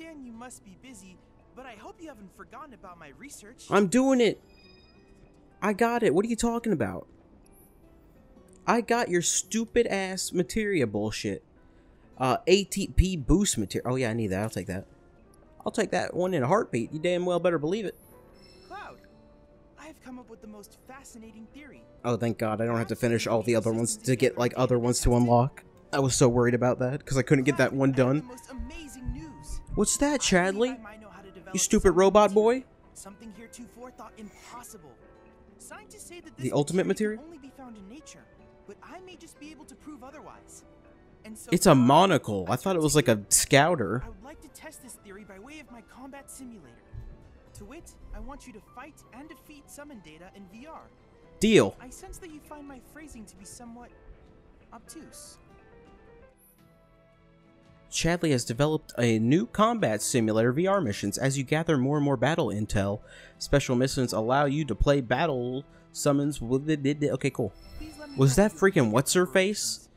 understand you must be busy, but I hope you haven't forgotten about my research. I'm doing it. I got it. What are you talking about? I got your stupid ass materia bullshit. Uh, ATB boost material. Oh yeah, I need that. I'll take that. I'll take that one in a heartbeat. You damn well better believe it. Cloud, I have come up with the most fascinating theory. Oh, thank God. I don't have to finish all the other ones to get, like, other ones to unlock. I was so worried about that, because I couldn't get that one Cloud, I have done. The most amazing news. What's that, Chadley? I might know how to develop You stupid robot boy? Something heretofore thought impossible. Scientists say that The ultimate material only be found in nature, but I may just be able to prove otherwise. And so It's a monocle. I thought it was like a scouter. I would like to test this theory by way of my combat simulator. To wit, I want you to fight and defeat summon data in VR. Deal. I sense that you find my phrasing to be somewhat obtuse. Chadley has developed a new combat simulator VR missions. As you gather more and more battle intel, special missions allow you to play battle summons with the. Okay, cool. Was that freaking what's her face?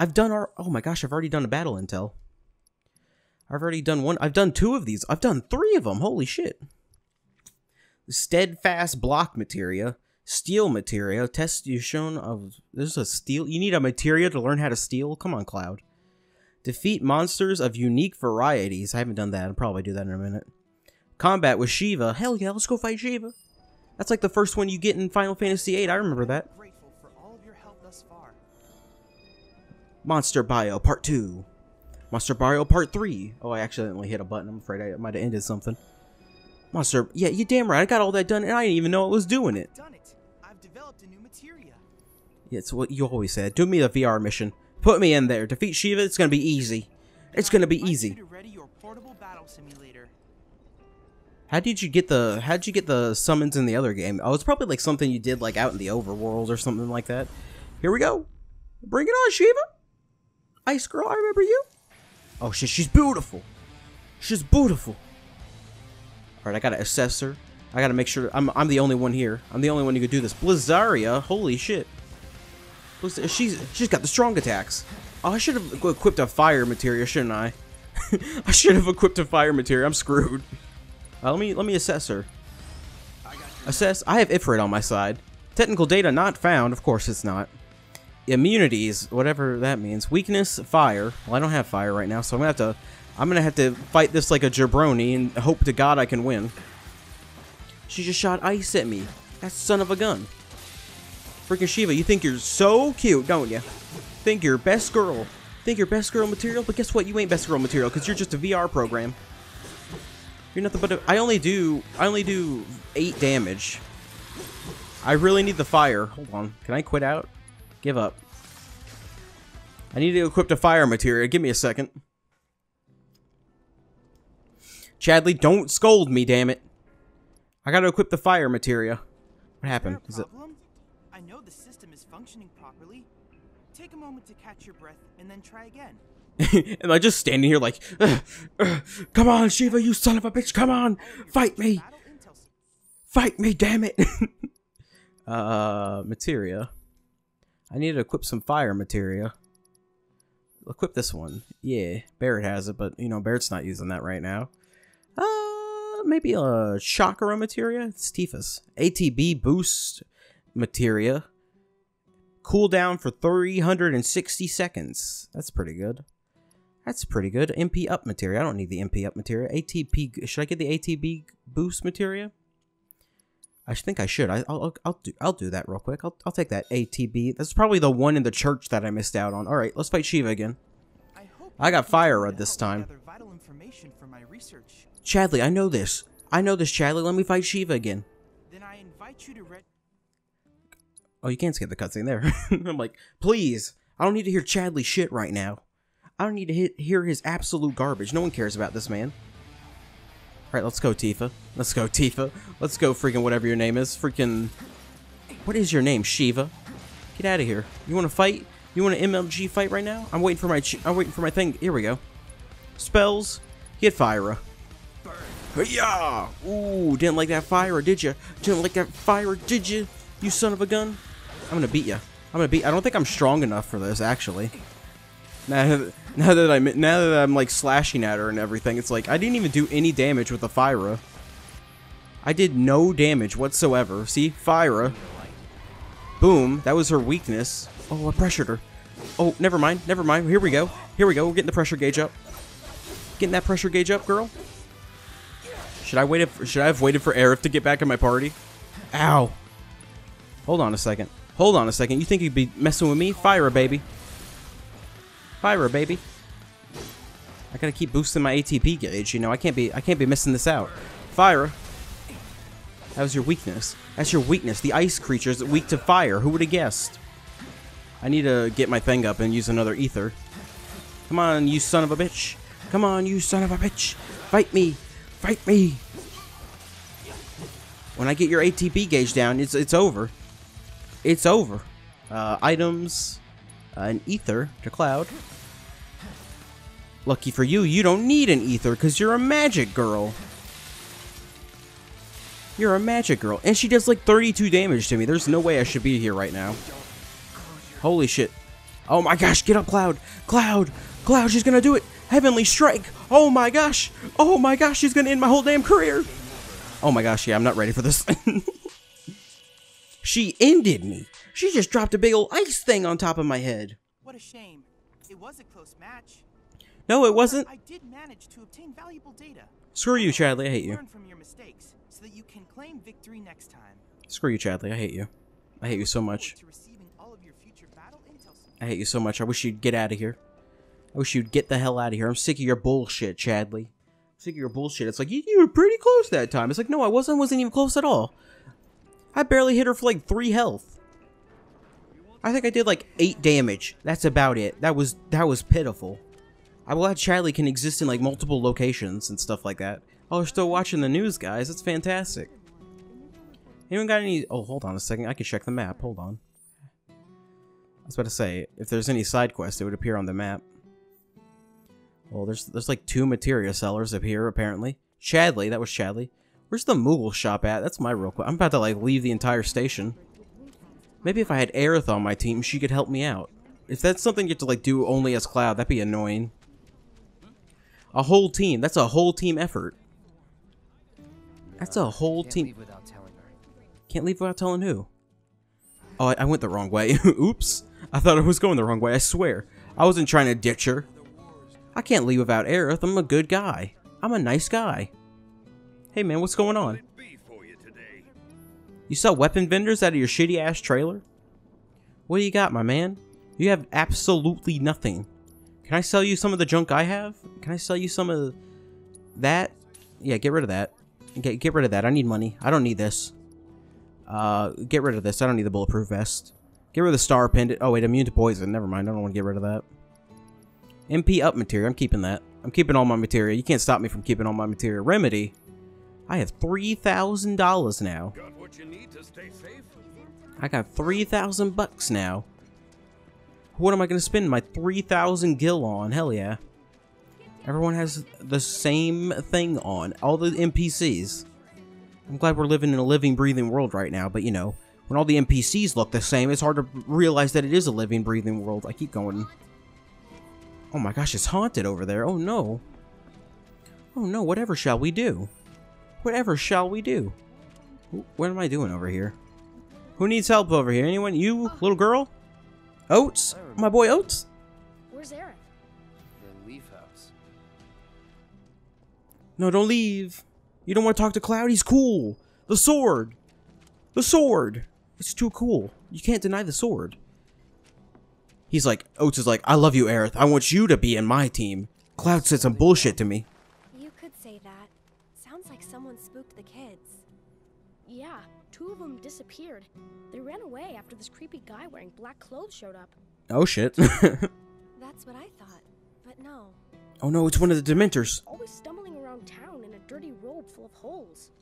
I've done our. Oh my gosh, I've already done a battle intel. I've already done one. I've done two of these. I've done three of them. Holy shit. Steadfast block materia, steal materia. Test you shown of. There's a steal. You need a materia to learn how to steal. Come on, Cloud. Defeat monsters of unique varieties. I haven't done that. I'll probably do that in a minute. Combat with Shiva. Hell yeah, let's go fight Shiva. That's like the first one you get in Final Fantasy VIII. I remember that. Grateful for all of your help thus far. Monster Bio Part 2. Monster Bio Part 3. Oh, I accidentally hit a button. I'm afraid I might have ended something. Monster. Yeah, you damn right. I got all that done and I didn't even know I was doing it. Done it. I've developed a new materia. Yeah, it's what you always said. Do me the VR mission. Put me in there. Defeat Shiva. It's going to be easy. It's going to be easy. to ready your portable battle simulator. How did you get the how did you get the summons in the other game? Oh, it's probably like something you did like out in the overworld or something like that. Here we go. Bring it on, Shiva. Ice girl, I remember you. Oh shit, she's beautiful. She's beautiful. All right, I gotta assess her. I gotta make sure I'm I'm the only one here. I'm the only one who could do this. Blizzara, holy shit. Blizz- She's she's got the strong attacks. Oh, I should have equipped a fire material, shouldn't I? I should have equipped a fire material. I'm screwed. Uh, let me let me assess her. Assess. I have Ifrit on my side. Technical data not found. Of course, it's not. Immunities, whatever that means. Weakness, fire. Well, I don't have fire right now, so I'm gonna have to. I'm gonna have to fight this like a jabroni and hope to God I can win. She just shot ice at me. That son of a gun. Freaking Shiva, you think you're so cute, don't you? Think you're best girl. Think you're best girl material, but guess what? You ain't best girl material because you're just a VR program. You're nothing but a, I only do I only do eight damage. I really need the fire. Hold on. Can I quit out? Give up. I need to equip the fire material. Give me a second. Chadley, don't scold me, damn it. I gotta equip the fire materia. What happened? Is Is it functioning properly. Take a moment to catch your breath and then try again. and I just standing here like, "Ugh, ugh, come on, Shiva, you son of a bitch, come on, fight me, Battle intel s- fight me, damn it. uh, materia. I need to equip some fire materia. Equip this one. Yeah, Barrett has it, but you know Barrett's not using that right now. Uh, maybe a chakra materia. It's Tifa's ATB boost materia. Cooldown for 360 seconds. That's pretty good. That's pretty good. MP up materia. I don't need the MP up materia. ATB. Should I get the ATB boost materia? I think I should. I, will I'll do. I'll do that real quick. I'll, I'll take that ATB. That's probably the one in the church that I missed out on. All right, let's fight Shiva again. I hope I got fire red this time. vital information for my research. Chadley, I know this. I know this, Chadley. Let me fight Shiva again. Then I invite you to. Oh, you can't skip the cutscene there. I'm like, please. I don't need to hear Chadley shit right now. I don't need to hit, hear his absolute garbage. No one cares about this man. All right, let's go, Tifa. Let's go, Tifa. Let's go, freaking whatever your name is. Freaking. What is your name, Shiva? Get out of here. You want to fight? You want an MLG fight right now? I'm waiting for my. I'm waiting for my thing. Here we go. Spells. Get Fira. Yeah. Ooh, didn't like that fire, did you? Didn't like that fire, did you? You son of a gun. I'm gonna beat you. I'm gonna beat. I don't think I'm strong enough for this, actually. Now, that- now that I'm now that I'm like slashing at her and everything, it's like I didn't even do any damage with the Fira. I did no damage whatsoever. See, Fira. Boom. That was her weakness. Oh, I pressured her. Oh, never mind. Never mind. Here we go. Here we go. We're getting the pressure gauge up. Getting that pressure gauge up, girl. Should I wait? Should I have waited for Aerith to get back in my party? Ow. Hold on a second. Hold on a second. You think you'd be messing with me? Fire, baby. Fire, baby. I gotta keep boosting my ATB gauge. You know, I can't be. I can't be missing this out. Fire. That was your weakness. That's your weakness. The ice creatures weak to fire. Who would have guessed? I need to get my thing up and use another ether. Come on, you son of a bitch. Come on, you son of a bitch. Fight me. Fight me. When I get your ATB gauge down, it's it's over. It's over. Uh, items, uh, an ether to Cloud. Lucky for you, you don't need an ether because you're a magic girl. You're a magic girl. And she does like 32 damage to me. There's no way I should be here right now. Holy shit. Oh my gosh, get up, Cloud. Cloud. Cloud, she's gonna do it. Heavenly Strike. Oh my gosh. Oh my gosh, she's gonna end my whole damn career. Oh my gosh, yeah, I'm not ready for this. she ended me. She just dropped a big old ice thing on top of my head. What a shame. It was a close match. No, it wasn't. I did manage to obtain valuable data. Screw you, Chadley. I hate you. Learn from your mistakes so that you can claim victory next time. Screw you, Chadley. I hate you. I hate you so much. To receiving all of your future battle intel I hate you so much. I wish you'd get out of here. I wish you'd get the hell out of here. I'm sick of your bullshit, Chadley. I'm sick of your bullshit. It's like, you, you were pretty close that time. It's like, no, I wasn't. wasn't even close at all. I barely hit her for like three health. I think I did like eight damage. That's about it. That was that was pitiful. I'm glad Chadley can exist in like multiple locations and stuff like that. Oh, we're still watching the news, guys. That's fantastic. Anyone got any? Oh, hold on a second. I can check the map. Hold on. I was about to say, if there's any side quests, it would appear on the map. Well, there's there's like two materia sellers up here, apparently. Chadley, that was Chadley. Where's the Moogle shop at? That's my real quick. I'm about to like leave the entire station. Maybe if I had Aerith on my team, she could help me out. If that's something you have to like do only as Cloud, that'd be annoying. A whole team. That's a whole team effort. That's a whole Can't team. leave without telling her. Can't leave without telling who. Oh, I, I went the wrong way. Oops. I thought I was going the wrong way. I swear. I wasn't trying to ditch her. I can't leave without Aerith. I'm a good guy. I'm a nice guy. Hey man, what's going on? you sell weapon vendors out of your shitty ass trailer? What do you got, my man? You have absolutely nothing. Can I sell you some of the junk I have? Can I sell you some of that? Yeah, get rid of that. Get get rid of that. I need money. I don't need this. Uh, get rid of this. I don't need the bulletproof vest. Get rid of the star pendant. Oh wait, immune to poison. Never mind. I don't want to get rid of that. MP up material. I'm keeping that. I'm keeping all my material. You can't stop me from keeping all my material. Remedy. I have three thousand dollars now. Got what you need to stay safe? I got 3,000 bucks now. What am I going to spend my 3,000 gil on? Hell yeah. Everyone has the same thing on. All the NPCs. I'm glad we're living in a living, breathing world right now, but you know, when all the NPCs look the same, it's hard to realize that it is a living, breathing world. I keep going. Oh my gosh, it's haunted over there. Oh no. Oh no, whatever shall we do? Whatever shall we do? What am I doing over here? Who needs help over here? Anyone? You, little girl? Oats? My boy Oats? Where's Aaron? The Leaf House. No, don't leave. You don't want to talk to Cloud? He's cool. The sword. The sword. It's too cool. You can't deny the sword. He's like, Oats is like, I love you, Aerith. I want you to be in my team. Cloud said some bullshit to me. Disappeared. They ran away after this creepy guy wearing black clothes showed up. Oh shit. That's what I thought. But no. oh no, it's one of the Dementors. Always stumbling around town in a dirty robe full of holes.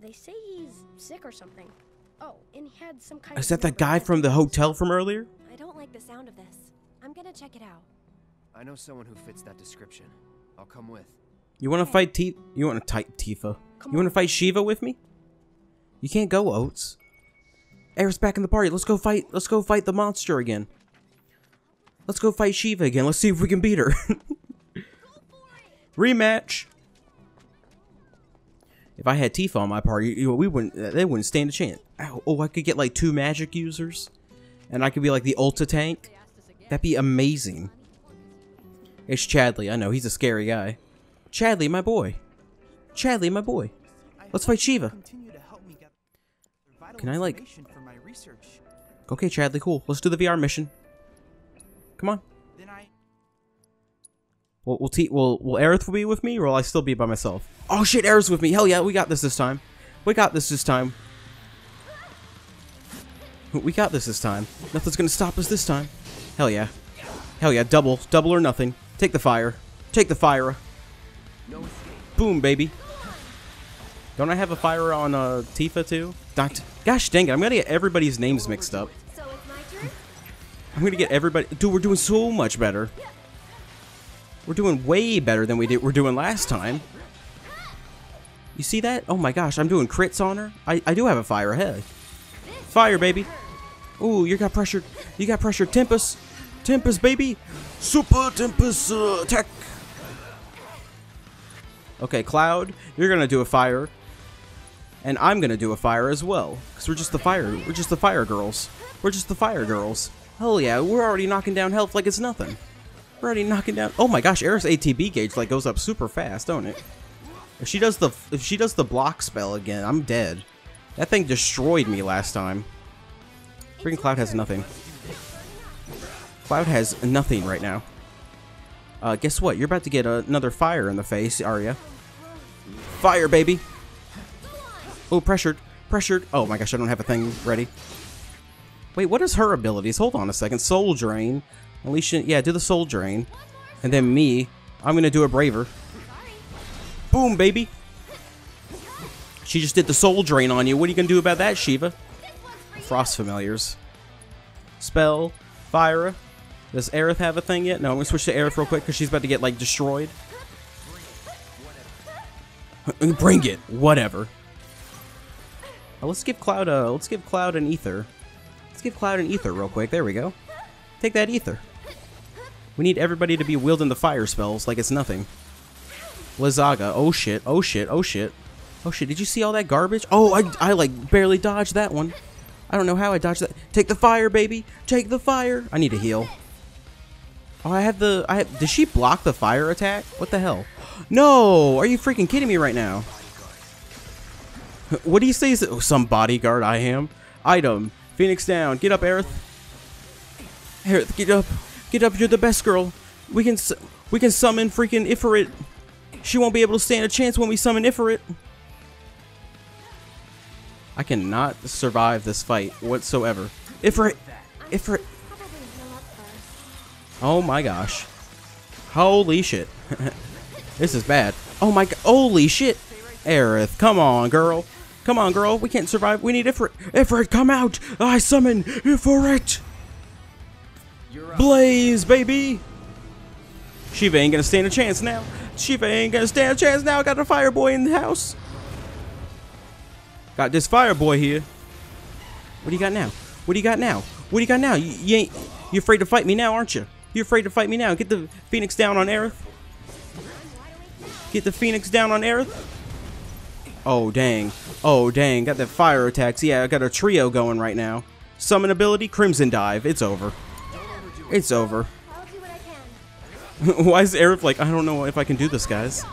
They say he's sick or something. Oh, and he had some kind Is of that that rubber guy from the hotel from earlier? I don't like the sound of this. I'm gonna check it out. I know someone who fits that description. I'll come with. You want to fight T? You want to type Tifa? Come You want to on. fight Shiva with me? You can't go, Oats. Aerith's back in the party. Let's go fight. Let's go fight the monster again. Let's go fight Shiva again. Let's see if we can beat her. Rematch. If I had Tifa on my party, we wouldn't. Uh, they wouldn't stand a chance. Oh, I could get like two magic users, and I could be like the Ulta tank. That'd be amazing. It's Chadley. I know he's a scary guy. Chadley, my boy. Chadley, my boy. Let's fight Shiva. Can I, like- for my research. Okay, Chadley, cool. Let's do the VR mission. Come on. Then I Will will, T- will will Aerith be with me, or will I still be by myself? Oh shit, Aerith's with me. Hell yeah, we got this this time. We got this this time. We got this this time. Nothing's gonna stop us this time. Hell yeah. Hell yeah, double, double or nothing. Take the fire. Take the fire. Boom, baby. Don't I have a fire on uh, Tifa too? Gosh dang it, I'm gonna get everybody's names mixed up. I'm gonna get everybody. Dude, we're doing so much better. We're doing way better than we did. We're doing last time. You see that? Oh my gosh, I'm doing crits on her. I, I do have a fire ahead. Fire, baby. Ooh, you got pressured. You got pressured. Tempest. Tempest, baby. Super Tempest uh, attack. Okay, Cloud, you're gonna do a fire. And I'm gonna do a fire as well. Because we're just the fire. We're just the fire girls. We're just the fire girls. Hell yeah, we're already knocking down health like it's nothing. We're already knocking down. Oh my gosh, Aerith's ATB gauge like goes up super fast, don't it? If she does the if she does the block spell again, I'm dead. That thing destroyed me last time. Freaking Cloud has nothing. Cloud has nothing right now. Uh, guess what? You're about to get another fire in the face, Arya. Fire, baby. Oh, pressured. Pressured. Oh my gosh, I don't have a thing ready. Wait, what is her abilities? Hold on a second. Soul Drain. Alicia, yeah, do the Soul Drain. And then me, I'm gonna do a Braver. Boom, baby. She just did the Soul Drain on you. What are you gonna do about that, Shiva? Frost Familiars. Spell. Fire. Does Aerith have a thing yet? No, I'm gonna switch to Aerith real quick because she's about to get, like, destroyed. Bring it. Whatever. Uh, let's give Cloud a. Let's give Cloud an ether. Let's give Cloud an ether real quick. There we go. Take that ether. We need everybody to be wielding the fire spells like it's nothing. Lazaga. Oh shit. Oh shit. Oh shit. Oh shit. Did you see all that garbage? Oh, I, I like barely dodged that one. I don't know how I dodged that. Take the fire, baby. Take the fire. I need to heal. Oh, I have the. I have, does she block the fire attack? What the hell? No! Are you freaking kidding me right now? What do you say? Is oh, some bodyguard I am. Item. Phoenix down. Get up, Aerith. Aerith, get up. Get up. You're the best girl. We can we can summon freaking Ifrit. She won't be able to stand a chance when we summon Ifrit. I cannot survive this fight whatsoever. Ifrit. Ifrit. Oh my gosh. Holy shit. this is bad. Oh my. Holy shit. Aerith, come on, girl. Come on, girl. We can't survive. We need Ifrit. Ifrit, come out. I summon Ifrit. Blaze, baby. Shiva ain't gonna stand a chance now. Shiva ain't gonna stand a chance now. Got a fire boy in the house. Got this fire boy here. What do you got now? What do you got now? What do you got now? You, you ain't you afraid to fight me now, aren't you? You afraid to fight me now? Get the Phoenix down on Aerith. Get the Phoenix down on Aerith. Oh dang. Oh dang. Got that fire attacks. Yeah, I got a trio going right now. Summon ability, Crimson Dive. It's over. It's over. I'll do what I can. Why is Aerith like, I don't know if I can do this, guys. I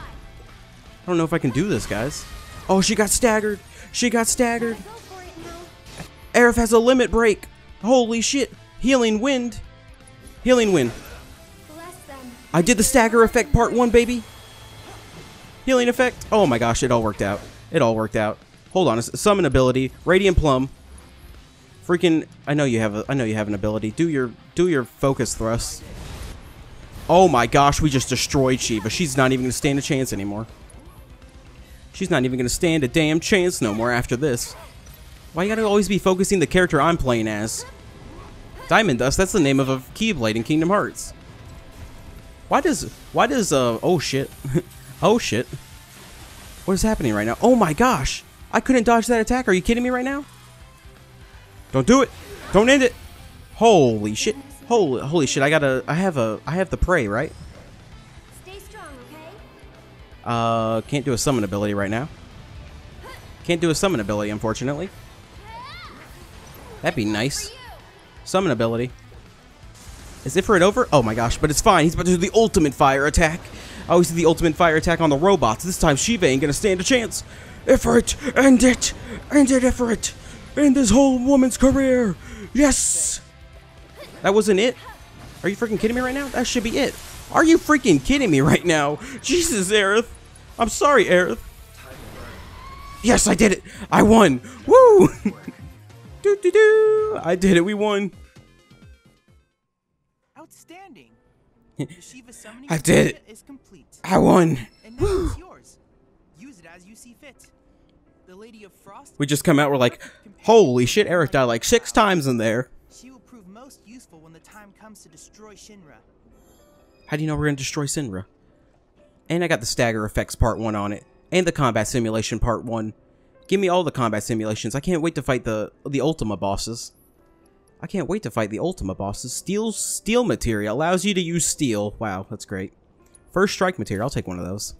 don't know if I can do this, guys. Oh, she got staggered. She got staggered. Go for it now. Aerith has a limit break. Holy shit. Healing wind. Healing wind. I did the stagger effect part one, baby. Healing effect. Oh my gosh, it all worked out. It all worked out. Hold on, summon ability, radiant plum. Freaking, I know you have a, I know you have an ability. Do your, do your focus thrust. Oh my gosh, we just destroyed Shiva. She's not even gonna stand a chance anymore. She's not even gonna stand a damn chance no more after this. Why you gotta always be focusing the character I'm playing as? Diamond Dust, that's the name of a Keyblade in Kingdom Hearts. Why does why does uh oh shit. oh shit. What is happening right now? Oh my gosh. I couldn't dodge that attack. Are you kidding me right now? Don't do it. Don't end it. Holy shit. Holy, holy shit! I gotta. I have a. I have the prayer, right? Stay strong, okay? Uh, can't do a summon ability right now. Can't do a summon ability, unfortunately. That'd be nice. Summon ability. Is Ifrit over? Oh my gosh, but it's fine. He's about to do the ultimate fire attack. I always do the ultimate fire attack on the robots. This time Shiva ain't gonna stand a chance. Ifrit, end it! End it, Ifrit! End this whole woman's career! Yes! That wasn't it? Are you freaking kidding me right now? That should be it. Are you freaking kidding me right now? Jesus, Aerith. I'm sorry, Aerith. Yes, I did it. I won. Woo! do do do. I did it. We won. Outstanding. The Shiva summoning I did it. Certificate is complete. I won. And now it's yours. Use it as you see fit. The Lady of Frost. We just come out. We're like, holy shit! Aerith died like six times in there. She will prove most useful when the time comes to destroy Shinra. How do you know we're gonna destroy Shinra? And I got the stagger effects part one on it, and the combat simulation part one. Give me all the combat simulations. I can't wait to fight the the Ultima bosses. I can't wait to fight the Ultima bosses. Steal steal material allows you to use steal. Wow, that's great. First strike material. I'll take one of those.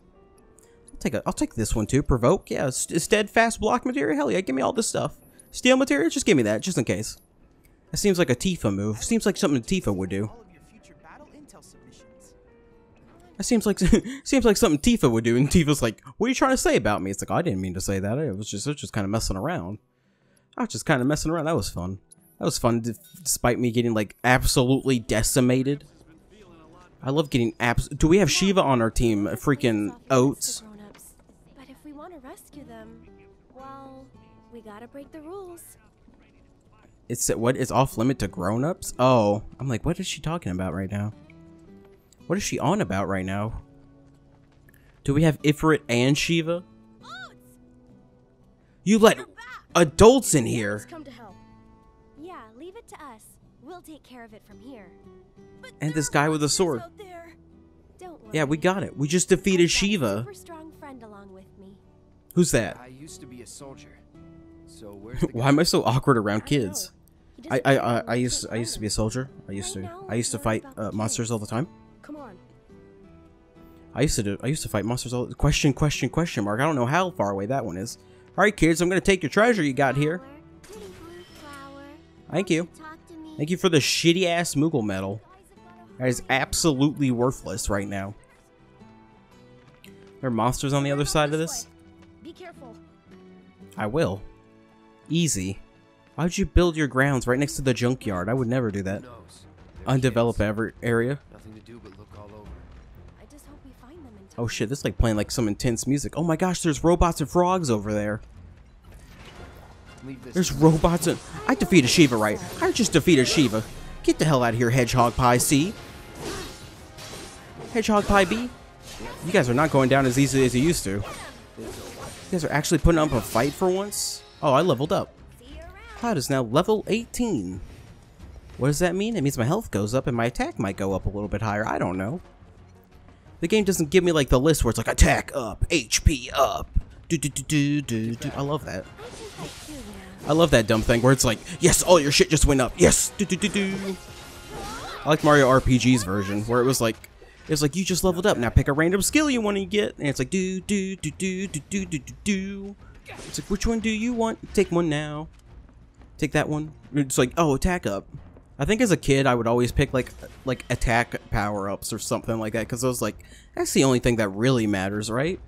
I'll take a. I'll take this one too. Provoke. Yeah. st- Steadfast block material. Hell yeah. Give me all this stuff. Steal material. Just give me that, just in case. That seems like a Tifa move. Seems like something Tifa would do. All of your future battle intel submissions. That seems like seems like something Tifa would do, and Tifa's like, "What are you trying to say about me?" It's like, "I didn't mean to say that. I was just, I was just kind of messing around. I was just kind of messing around. That was fun. That was fun, despite me getting like absolutely decimated. I love getting abs. Do we have Shiva on our team? Freaking Off limits to Oats. But if we want to rescue them, well, we gotta break the rules. It's what is off limit to grown-ups? Oh, I'm like, what is she talking about right now? What is she on about right now? Do we have Ifrit and Shiva? You let adults in here. Come to hell. Yeah, leave it to us. We'll take care of it from here. And this guy with a sword. Yeah, we got it. We just defeated I've got a Shiva. Super strong friend along with me. Who's that? I used to be a soldier. So Why am I so awkward around I don't know. kids? He I I I, what I to used I used to be a soldier. I used to I used to fight uh, monsters all the time. Come on. I used to do I used to fight monsters all question question question mark. I don't know how far away that one is. All right, kids, I'm gonna take your treasure you got here. Flower, pretty blue flower. Thank you. Won't Talk to me. Thank you for the shitty ass Moogle medal. That is absolutely worthless right now. There are monsters on the other side of this. Be careful. I will. Easy. Why'd you build your grounds right next to the junkyard? I would never do that. Who knows? They're Undeveloped ever area. Nothing to do but look all over. I just hope we find them in. Oh shit, this is like playing like some intense music. Oh my gosh, there's robots and frogs over there. There's robots and I defeated Shiva, right? I just defeated Shiva. Get the hell out of here, Hedgehog Pie C. Hedgehog Pie B. You guys are not going down as easily as you used to. You guys are actually putting up a fight for once. Oh, I leveled up. Cloud is now level 18. What does that mean? It means my health goes up and my attack might go up a little bit higher. I don't know. The game doesn't give me like the list where it's like attack up, HP up. Do do do do do do. I love that. I love that dumb thing where it's like, yes, all your shit just went up. Yes. Do do do do. I like Mario RPG's version where it was like, it was like you just leveled up. Now pick a random skill you want to get, and it's like do do do do do do do do do. It's like which one do you want? Take one now. Take that one. It's like oh attack up. I think as a kid I would always pick like like attack power ups or something like that because I was like that's the only thing that really matters, right?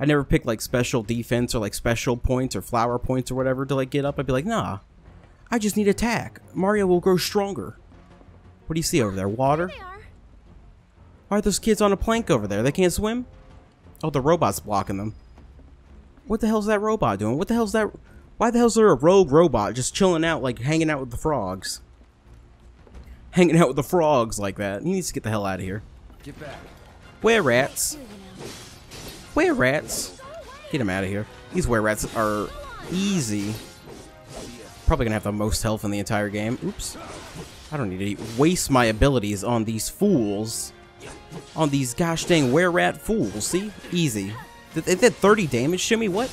I never picked like special defense or like special points or flower points or whatever to like get up. I'd be like, nah, I just need attack. Mario will grow stronger. What do you see over there? Water? They are. Why are those kids on a plank over there? They can't swim? Oh, the robot's blocking them. What the hell's that robot doing? What the hell's that? Why the hell's there a rogue robot just chilling out, like hanging out with the frogs? Hanging out with the frogs like that. He needs to get the hell out of here. Get back. Where rats? Here. Where rats? Get him out of here. These wererats are easy. Probably gonna have the most health in the entire game. Oops. I don't need to waste my abilities on these fools. On these gosh dang wererat fools. See? Easy. They did 30 damage to me? What?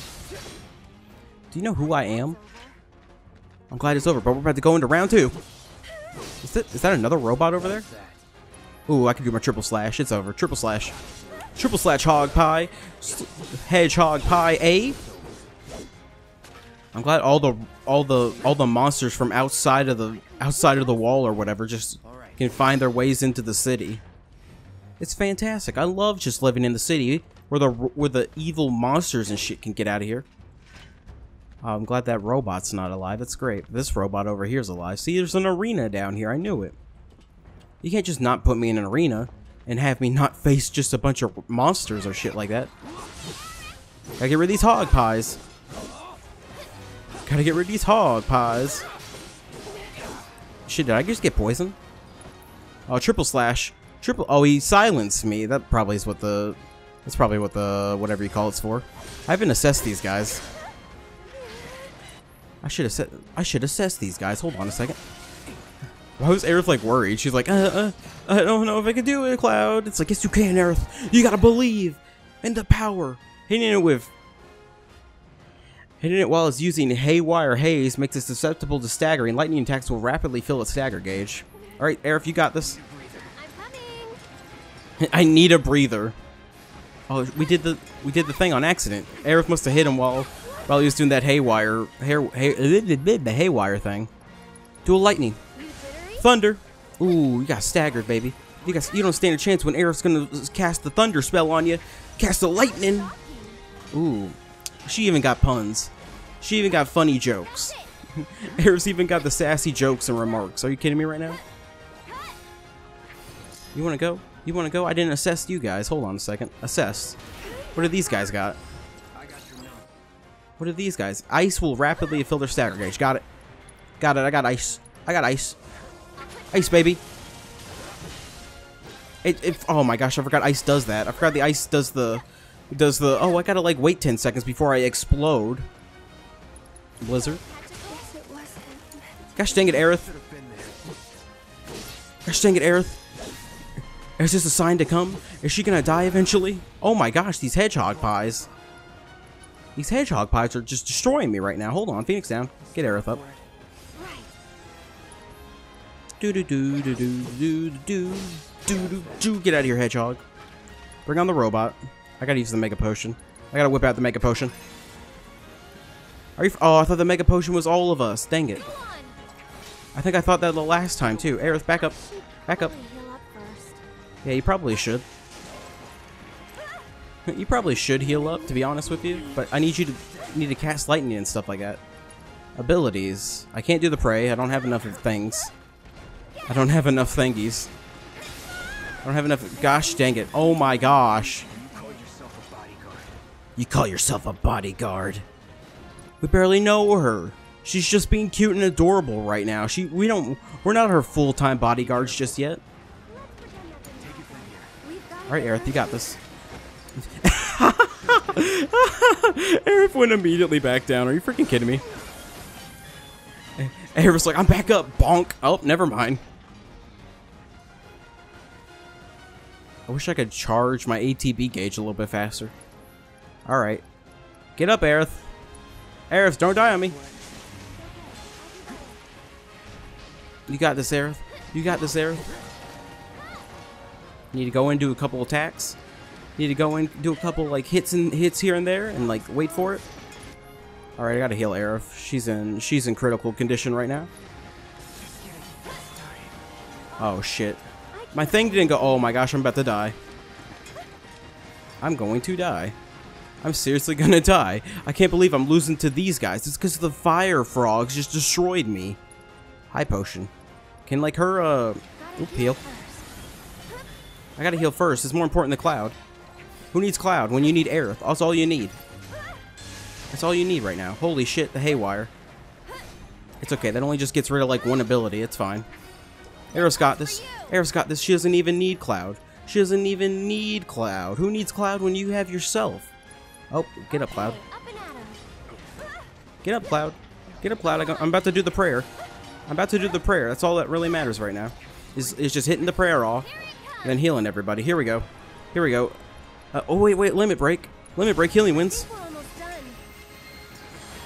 Do you know who I am? I'm glad it's over, but we're about to go into round two. Is that is that another robot over there? Ooh, I can do my triple slash. It's over. Triple slash. Triple slash hog pie. Hedgehog pie A. I'm glad all the all the all the monsters from outside of the outside of the wall or whatever just can find their ways into the city. It's fantastic. I love just living in the city where the where the evil monsters and shit can get out of here. I'm glad that robot's not alive. That's great. This robot over here is alive. See, there's an arena down here. I knew it. You can't just not put me in an arena and have me not face just a bunch of monsters or shit like that. Gotta get rid of these hog pies. Gotta get rid of these hog pies. Shit, did I just get poisoned? Oh, triple slash. Triple. Oh, he silenced me. That probably is what the. That's probably what the whatever you call it's for. I haven't assessed these guys. I should assess. I should assess these guys. Hold on a second. Why was Aerith like worried? She's like, uh, uh, I don't know if I can do it, Cloud. It's like, yes, you can, Aerith. You gotta believe in the power. Hitting it with. Hitting it while it's using haywire haze makes it susceptible to staggering. Lightning attacks will rapidly fill its stagger gauge. All right, Aerith, you got this. I'm coming. I need a breather. Oh, we did the we did the thing on accident. Aerith must have hit him while while he was doing that haywire hair hay, the haywire thing. Do a lightning? Thunder. Ooh, you got staggered, baby. You got you don't stand a chance when Aerith's gonna cast the thunder spell on you. Cast the lightning. Ooh, she even got puns. She even got funny jokes. Aerith's even got the sassy jokes and remarks. Are you kidding me right now? You want to go? You want to go? I didn't assess you guys. Hold on a second. Assess. What do these guys got? What are these guys? Ice will rapidly fill their stagger gauge. Got it. Got it. I got ice. I got ice. Ice, baby. It, it, oh my gosh, I forgot ice does that. I forgot the ice does the, does the, oh, I gotta like wait 10 seconds before I explode. Blizzard. Gosh dang it, Aerith. Gosh dang it, Aerith. Is this a sign to come? Is she gonna die eventually? Oh my gosh, these hedgehog pies. These hedgehog pies are just destroying me right now. Hold on, Phoenix down. Get Aerith up. Do do do do do do do do do do. Get out of here, hedgehog. Bring on the robot. I gotta use the mega potion. I gotta whip out the mega potion. Are you? Oh, I thought the mega potion was all of us. Dang it. I think I thought that the last time too. Aerith, back up. Back up. Yeah, you probably should. You probably should heal up, to be honest with you. But I need you to need to cast lightning and stuff like that. Abilities. I can't do the prayer. I don't have enough of things. I don't have enough thingies. I don't have enough. Gosh dang it! Oh my gosh! You call yourself a bodyguard? We barely know her. She's just being cute and adorable right now. She, we don't, we're not her full-time bodyguards just yet. All right, Aerith, you got this. Aerith went immediately back down. Are you freaking kidding me? Aerith's like, I'm back up, bonk. Oh, never mind. I wish I could charge my ATB gauge a little bit faster. All right. Get up, Aerith. Aerith, don't die on me. You got this, Aerith. You got this, Aerith. Need to go in do a couple attacks. Need to go in do a couple like hits and hits here and there and like wait for it. All right, I gotta heal Aerith. She's in she's in critical condition right now. Oh shit. My thing didn't go. Oh my gosh, I'm about to die. I'm going to die. I'm seriously gonna die. I can't believe I'm losing to these guys. It's because the fire frogs just destroyed me. High potion. Can like her uh oop, heal. I gotta heal first. It's more important than Cloud. Who needs Cloud when you need Aerith? That's all you need. That's all you need right now. Holy shit, the Haywire. It's okay. That only just gets rid of like one ability. It's fine. Aerith's got this. Aerith's got this. She doesn't even need Cloud. She doesn't even need Cloud. Who needs Cloud when you have yourself? Oh, get up, Cloud. Get up, Cloud. Get up, Cloud. I'm about to do the prayer. I'm about to do the prayer. That's all that really matters right now. Is, is just hitting the prayer off, and then healing everybody. Here we go. Here we go. Uh, oh, wait, wait. Limit break. Limit break. Healing wins.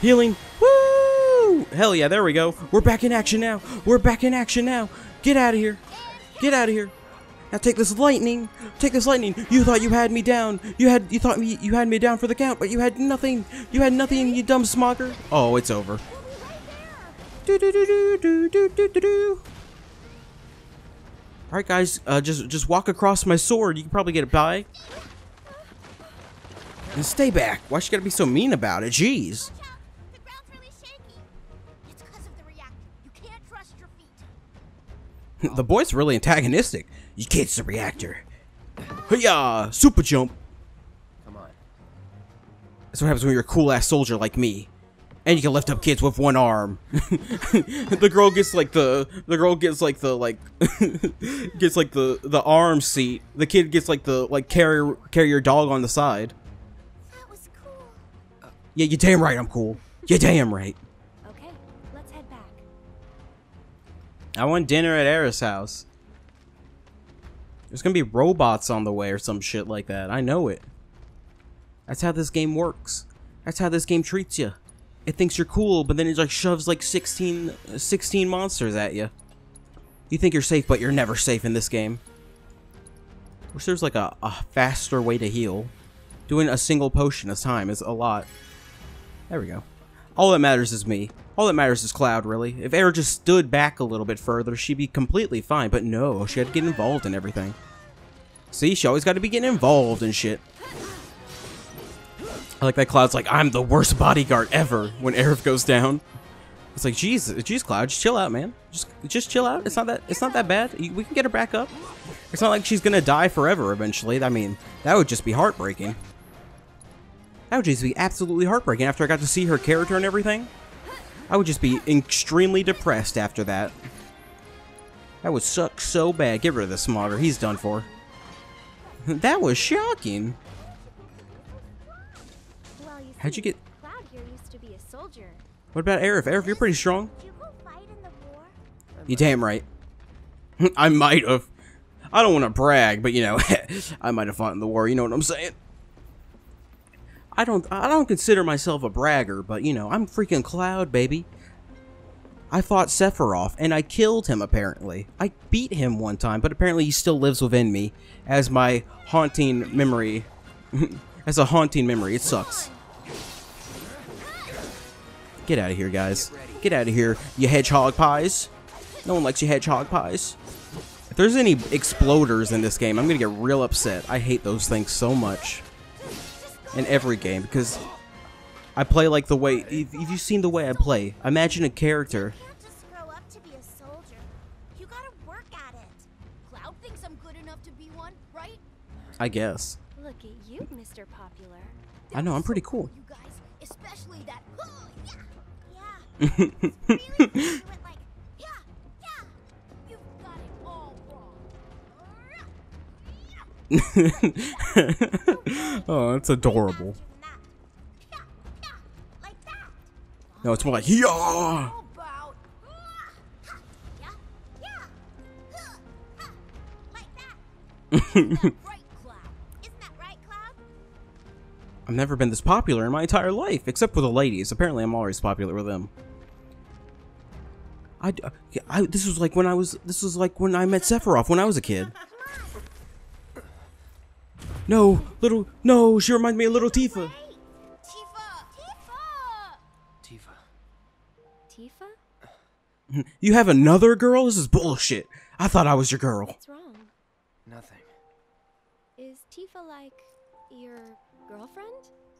Healing. Woo! Hell yeah, there we go. We're back in action now. We're back in action now. Get out of here. Get out of here. Now take this lightning. Take this lightning. You thought you had me down. You had you thought me you had me down for the count, but you had nothing. You had nothing, you dumb smogger. Oh, it's over. Do do do do do do do do do. All right, guys, uh, just just walk across my sword. You can probably get it by. And stay back. Why she gotta be so mean about it? Jeez. the boy's really antagonistic. You can't the reactor. Hiya! Super jump. Come on. That's what happens when you're a cool ass soldier like me. And you can lift up kids with one arm. the girl gets like the the girl gets like the like gets like the the arm seat. The kid gets like the like carry carry your dog on the side. That was cool. Yeah, you damn right I'm cool. You damn right. I want dinner at Eris' house. There's gonna be robots on the way or some shit like that. I know it. That's how this game works. That's how this game treats you. It thinks you're cool, but then it like shoves like 16, uh, 16 monsters at you. You think you're safe, but you're never safe in this game. Wish there's like a, a faster way to heal. Doing a single potion a time is a lot. There we go. All that matters is me. All that matters is Cloud, really. If Air just stood back a little bit further, she'd be completely fine. But no, she had to get involved in everything. See, she always got to be getting involved in shit. I like that Cloud's like, I'm the worst bodyguard ever when Aerith goes down. It's like, jeez, jeez, Cloud, just chill out, man. Just, just chill out. It's not that, it's not that bad. We can get her back up. It's not like she's gonna die forever eventually. I mean, that would just be heartbreaking. That would just be absolutely heartbreaking after I got to see her character and everything. I would just be extremely depressed after that. That would suck so bad. Get rid of the smogger. He's done for. that was shocking. Well, you How'd you get- Cloud here used to be a soldier. What about Aerith? Aerith, you're pretty strong. You go fight in the war? You damn right. I might have. I don't want to brag, but you know, I might have fought in the war. You know what I'm saying? I don't. I don't consider myself a bragger, but you know, I'm freaking Cloud, baby. I fought Sephiroth, and I killed him. Apparently, I beat him one time, but apparently he still lives within me as my haunting memory. as a haunting memory, it sucks. Get out of here, guys. Get out of here, you hedgehog pies. No one likes you hedgehog pies. If there's any exploders in this game, I'm gonna get real upset. I hate those things so much in every game because I play like the way. If you've seen the way I play, imagine a character. I guess. Look at you, Mr. Popular. I know, I'm pretty cool. You guys, especially that. yeah. Yeah. oh, that's adorable. No, it's more like yeah. I've never been this popular in my entire life, except with the ladies. Apparently, I'm always popular with them. I, I this was like when I was this was like when I met Sephiroth when I was a kid. No, little no, she reminds me of little Tifa. Tifa! Tifa! Tifa. Tifa? You have another girl? This is bullshit. I thought I was your girl. What's wrong? Nothing. Is Tifa like your girlfriend?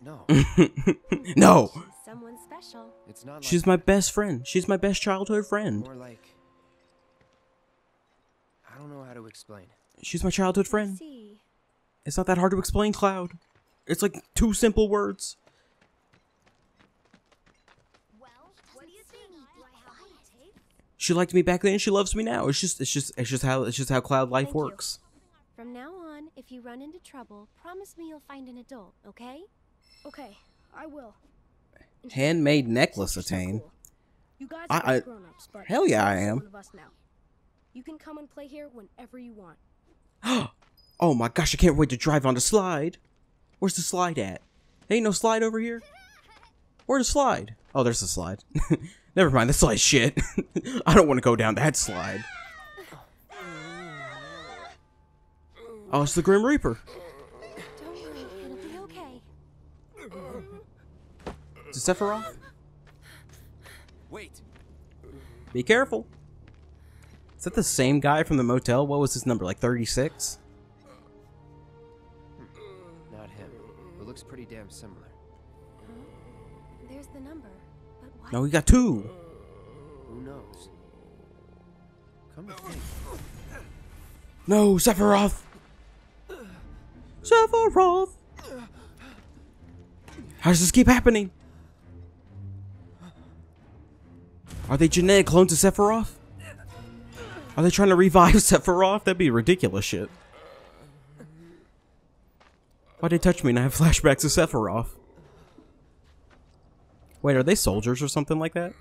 No, no, She's someone special. it's not. she's my best friend. She's my best childhood friend. More like. I don't know how to explain. She's my childhood I friend. see. It's not that hard to explain, Cloud. It's like two simple words. Well, what do you think? Do I have what it takes? She liked me back then. She loves me now. It's just, it's just, it's just how, it's just how Cloud life Thank you. works. From now on, if you run into trouble, promise me you'll find an adult, okay? Okay, I will. Handmade necklace Since you're so attain. cool, You guys I- are I- grown-ups, but hell yeah, I am. One of us now. You can come and play here whenever you want. Oh my gosh, I can't wait to drive on the slide. Where's the slide at? Ain't no slide over here. Where's the slide? Oh, there's the slide. Never mind, the slide's shit. I don't want to go down that slide. Oh, it's the Grim Reaper. Don't worry, it'll be okay. Is it Sephiroth? Wait. Be careful. Is that the same guy from the motel? What was his number? Like 36? Looks pretty damn similar. There's the number. But why? No, we got two. Who knows? Come to think, No, Sephiroth. Sephiroth. How does this keep happening? Are they genetic clones of Sephiroth? Are they trying to revive Sephiroth? That'd be ridiculous shit. Why'd they touch me and I have flashbacks of Sephiroth? Wait, are they soldiers or something like that?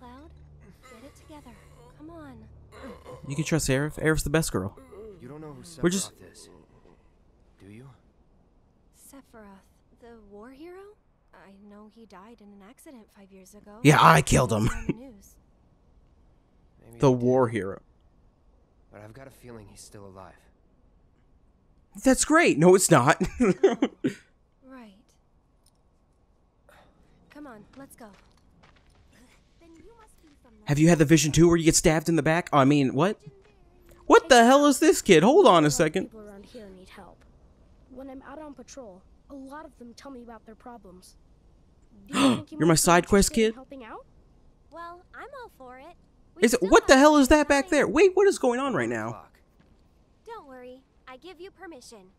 Cloud, get it together. Come on. You can trust Aerith. Aerith's the best girl. you don't know who Sephiroth We're just- is. Do you? Sephiroth, the war hero? I know he died in an accident five years ago. Yeah, I killed him. The news. Maybe The I did, war hero. But I've got a feeling he's still alive. That's great. No, it's not. Right. Come on, let's go. Then you must be from Have you had the vision too where you get stabbed in the back? I mean, what? What the hell is this kid? Hold on a second. People around here need help. When I'm out on patrol, a lot of them tell me about their problems. You you You're my side quest interested in kid? Helping out? Well, I'm all for it. We Is it, what the hell is that back there? Wait, what is going on right now? Clock. Don't worry, I give you permission.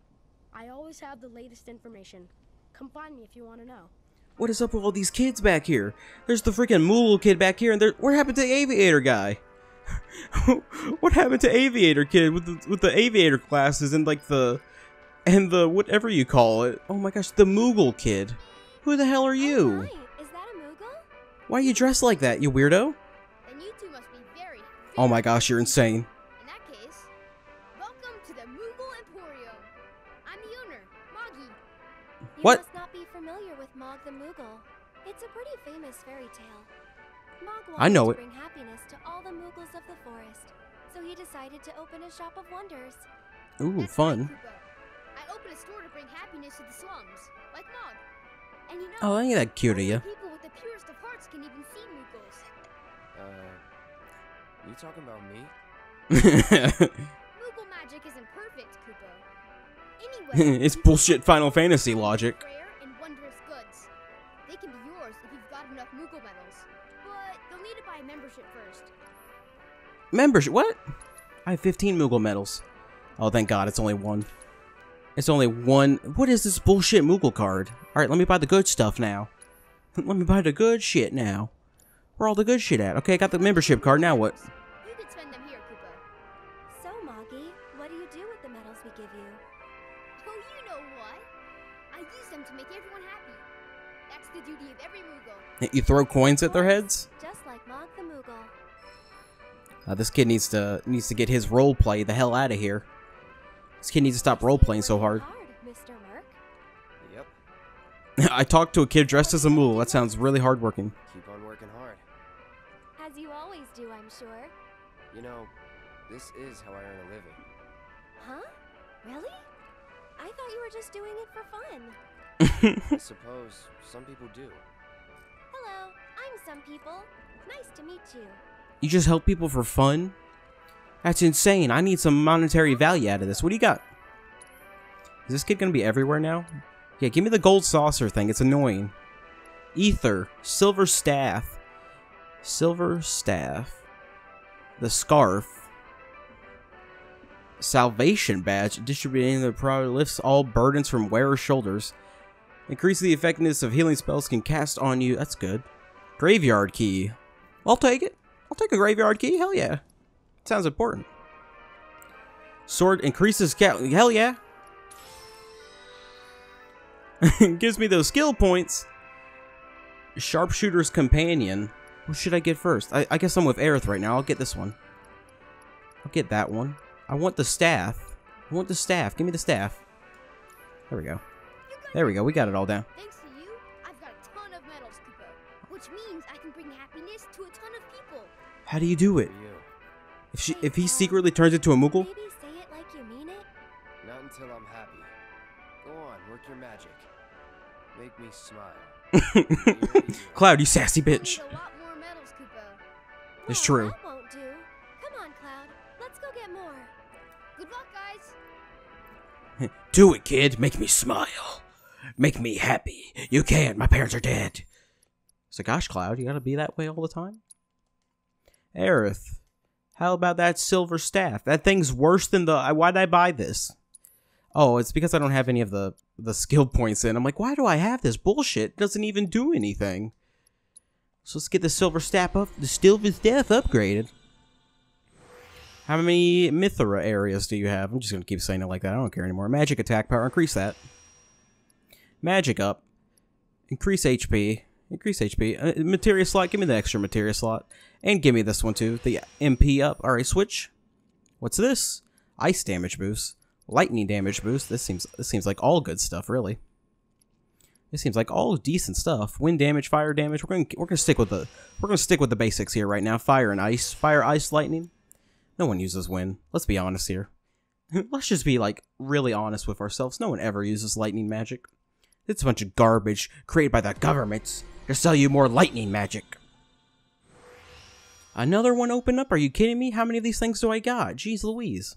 I always have the latest information. Come find me if you want to know. What is up with all these kids back here? There's the freaking Moogle kid back here, and there. What happened to the Aviator guy? what happened to Aviator kid with the with the Aviator classes and like the and the whatever you call it? Oh my gosh, the Moogle kid. Who the hell are Oh you? my, is that a Moogle? Why are you dressed like that, you weirdo? Then you two must be very, Oh my gosh, you're insane. What? must not be familiar with Mog the Moogle. It's a pretty famous fairy tale. Mog wanted I know to it. bring happiness to all the Moogles of the forest, so he decided to open a shop of wonders. Ooh, That's fun. Right, I opened a store to bring happiness to the slums, like Mog. And you know, Oh, ain't that cute of you? people with the purest of hearts can even see Moogles. Uh, you talking about me? Moogle magic isn't perfect, Kupo. Anyway, It's bullshit Final Fantasy logic. Rare and wondrous goods. They can be yours if you've got enough Moogle medals, but you'll need to buy a membership first. Membership? What? I have 15 Moogle medals. Oh, thank God, it's only one. It's only one. What is this bullshit Moogle card? Alright, let me buy the good stuff now. let me buy the good shit now. Where all the good shit at? Okay, I got the membership card, now what? You throw coins at their heads? Just like Mog the Moogle. Uh, this kid needs to needs to get his role play the hell out of here. This kid needs to stop role playing so hard. Mr. Merc. Yep. I talked to a kid dressed as a Moogle. That sounds really hard working. Keep on working hard. As you always do, I'm sure. You know, this is how I earn a living. Huh? Really? I thought you were just doing it for fun. I suppose some people do. Hello, I'm some people. Nice to meet you. You just help people for fun? That's insane. I need some monetary value out of this. What do you got? Is this kid gonna be everywhere now? Yeah, give me the gold saucer thing. It's annoying. Ether. Silver staff. Silver staff. The scarf. Salvation badge. Distributing the product lifts all burdens from wearer's shoulders. Increase the effectiveness of healing spells can cast on you. That's good. Graveyard key. I'll take it. I'll take a graveyard key. Hell yeah. Sounds important. Sword increases ca- Hell yeah. Gives me those skill points. Sharpshooter's companion. What should I get first? I, I guess I'm with Aerith right now. I'll get this one. I'll get that one. I want the staff. I want the staff. Give me the staff. There we go. There we go. We got it all down. Thanks to you, I've got a ton of medals, Kupo. Which means I can bring happiness to a ton of people. How do you do it? If she, if he secretly turns into a Moogle, Maybe say it like you mean it. Not until I'm happy. Go on, work your magic. Make me smile. Cloud, you sassy bitch. Need a lot more medals, It's true. That won't do. Come on, Cloud. Let's go get more. Good luck, guys. Do it, kid. Make me smile. Make me happy. You can't. My parents are dead. So, gosh, Cloud, you gotta be that way all the time? Aerith, how about that silver staff? That thing's worse than the. Why'd I buy this? Oh, it's because I don't have any of the the skill points in. I'm like, why do I have this bullshit? It doesn't even do anything. So let's get the silver staff up, the silver staff upgraded. How many Mithra areas do you have? I'm just gonna keep saying it like that. I don't care anymore. Magic attack power, increase that. Magic up. Increase HP. Increase HP. Uh, materia slot, give me the extra materia slot. And give me this one too. The MP up. Alright, switch. What's this? Ice damage boost. Lightning damage boost. This seems this seems like all good stuff, really. This seems like all decent stuff. Wind damage, fire damage. We're gonna we're gonna stick with the we're gonna stick with the basics here right now. Fire and ice. Fire, ice, lightning. No one uses wind. Let's be honest here. Let's just be like really honest with ourselves. No one ever uses lightning magic. It's a bunch of garbage created by the governments to sell you more lightning magic. Another one open up? Are you kidding me? How many of these things do I got? Jeez Louise.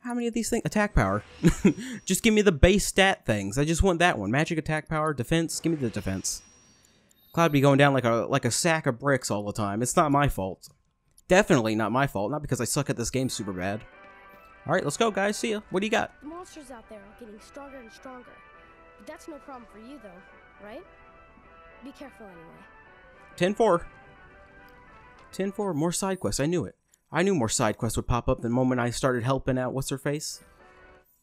How many of these things? Attack power. just give me the base stat things. I just want that one. Magic attack power, defense. Give me the defense. Cloud be going down like a like a sack of bricks all the time. It's not my fault. Definitely not my fault. Not because I suck at this game super bad. All right, let's go, guys. See ya. What do you got? The monsters out there are getting stronger and stronger. That's no problem for you, though, right? Be careful anyway. 10 4. 10 4. More side quests. I knew it. I knew more side quests would pop up the moment I started helping out what's her face.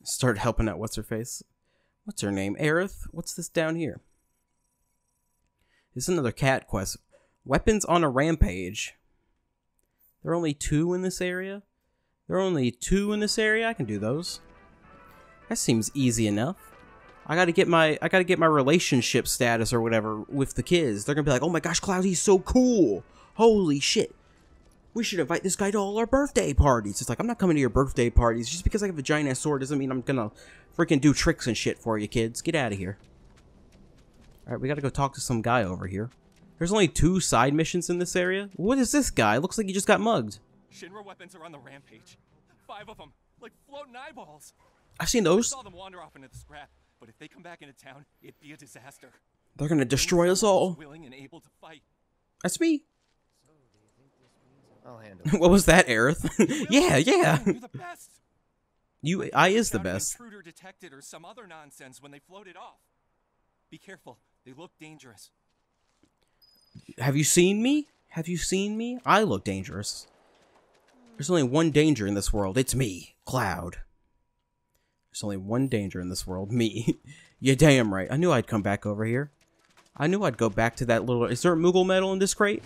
Started helping out what's her face. What's her name? Aerith? What's this down here? This is another cat quest. Weapons on a rampage. There are only two in this area? There are only two in this area? I can do those. That seems easy enough. I gotta get my I gotta get my relationship status or whatever with the kids. They're gonna be like, oh my gosh, Cloud, he's so cool. Holy shit. We should invite this guy to all our birthday parties. It's like I'm not coming to your birthday parties. Just because I have a giant ass sword doesn't mean I'm gonna freaking do tricks and shit for you kids. Get out of here. Alright, we gotta go talk to some guy over here. There's only two side missions in this area. What is this guy? Looks like he just got mugged. Shinra weapons are on the rampage. Five of them, like floating eyeballs. I've seen those. I saw them wander off into the scrap, but if they come back into town, it'd be a disaster. They're gonna destroy us all. Willing and able to fight. That's me. I'll handle it. what was that, Aerith? yeah, yeah. You're the best. You, I is the best. Intruder detected or some other nonsense when they floated off. Be careful. They look dangerous. Have you seen me? Have you seen me? I look dangerous. There's only one danger in this world. It's me, Cloud. There's only one danger in this world. Me. you damn right. I knew I'd come back over here. I knew I'd go back to that little... Is there a Moogle medal in this crate?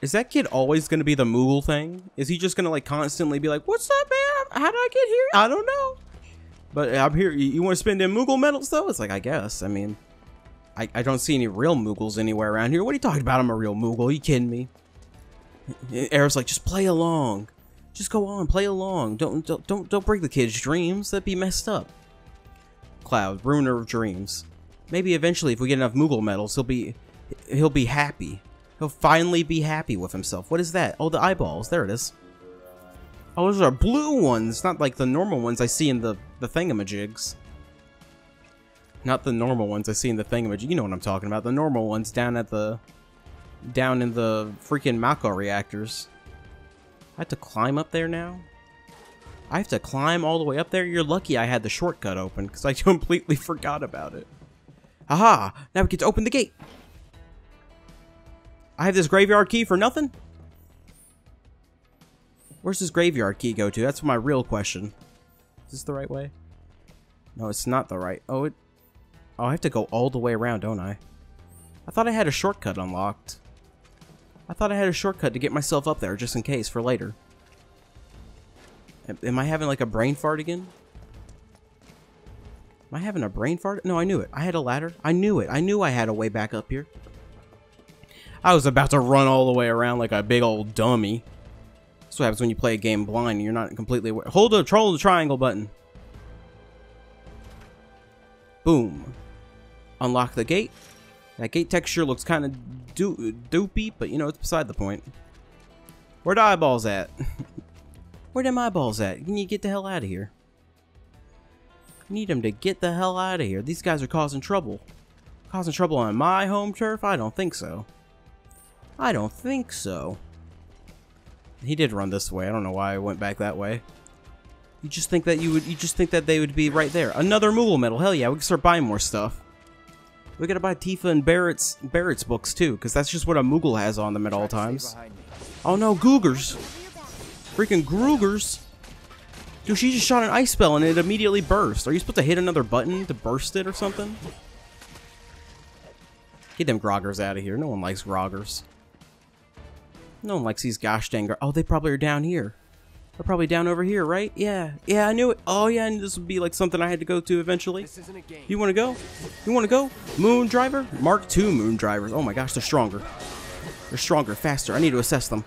Is that kid always going to be the Moogle thing? Is he just going to, like, constantly be like, What's up, man? How did I get here? I don't know. But I'm here. You, want to spend in Moogle medals, though? It's like, I guess. I mean... I, I don't see any real Moogles anywhere around here. What are you talking about? I'm a real Moogle. Are you kidding me? Aerith's like, just play along. Just go on, play along. Don't don't don't, don't break the kid's dreams. That'd be messed up. Cloud, ruiner of dreams. Maybe eventually, if we get enough Moogle medals, he'll be he'll be happy. He'll finally be happy with himself. What is that? Oh, the eyeballs. There it is. Oh, those are blue ones, not like the normal ones I see in the the thingamajigs. Not the normal ones I see in the thingamajig. You know what I'm talking about. The normal ones down at the down in the freaking Mako reactors. I have to climb up there now? I have to climb all the way up there? You're lucky I had the shortcut open, because I completely forgot about it. Aha! Now we get to open the gate! I have this graveyard key for nothing? Where's this graveyard key go to? That's my real question. Is this the right way? No, it's not the right... Oh, it... Oh, I have to go all the way around, don't I? I thought I had a shortcut unlocked. I thought I had a shortcut to get myself up there, just in case, for later. Am- I having, like, a brain fart again? Am I having a brain fart? No, I knew it. I had a ladder. I knew it. I knew I had a way back up here. I was about to run all the way around like a big old dummy. That's what happens when you play a game blind and you're not completely aware. Hold the control the triangle button. Boom. Unlock the gate. That gate texture looks kind of do doopy, but you know, it's beside the point. Where the eyeballs at? Where them eyeballs at? Can you get the hell out of here? Need them to get the hell out of here. These guys are causing trouble. Causing trouble on my home turf? I don't think so. I don't think so. He did run this way. I don't know why I went back that way. You just think that you would you just think that they would be right there. Another Moogle metal. Hell yeah, we can start buying more stuff. We gotta buy Tifa and Barrett's Barrett's books too, because that's just what a Moogle has on them at all Try to stay times. Oh no, Googers. Freaking Groogers. Dude, she just shot an ice spell and it immediately burst. Are you supposed to hit another button to burst it or something? Get them Groggers out of here. No one likes Groggers. No one likes these gosh dang. Oh, they probably are down here. They're probably down over here, right? Yeah. Yeah, I knew it. Oh, yeah, I knew this would be like something I had to go to eventually. This isn't a game. You want to go? You want to go? Moon Driver? Mark II Moon Drivers. Oh my gosh, they're stronger. They're stronger, faster. I need to assess them.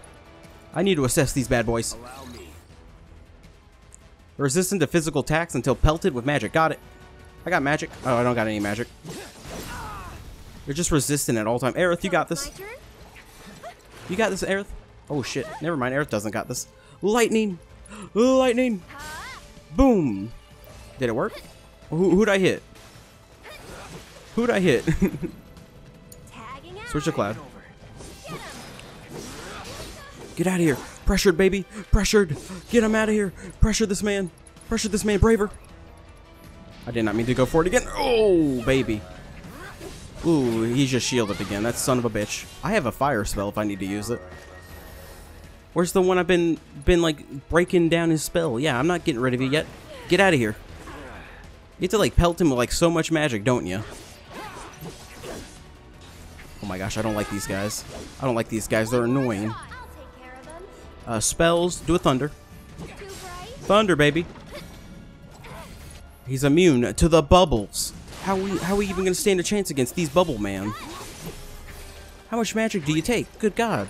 I need to assess these bad boys. Resistant to physical attacks until pelted with magic. Got it. I got magic. Oh, I don't got any magic. They're just resistant at all time. Aerith, you got this. My? You got this, Aerith. Oh shit. Never mind. Aerith doesn't got this. Lightning. Lightning. Boom. Did it work? Who, who'd I hit? Who'd I hit? Switch to cloud. Get out of here. Pressured, baby. Pressured. Get him out of here. Pressure this man. Pressure this man. Braver. I did not mean to go for it again. Oh, baby. Ooh, he's just shielded again. That son of a bitch. I have a fire spell if I need to use it. Where's the one I've been been like breaking down his spell? Yeah, I'm not getting rid of you yet. Get out of here. You have to like pelt him with like so much magic, don't you? Oh my gosh, I don't like these guys. I don't like these guys. They're annoying. I'll take care of them. Uh, spells. Do a thunder. Thunder, baby. He's immune to the bubbles. How we how are we even gonna stand a chance against these bubble man? How much magic do you take? Good God.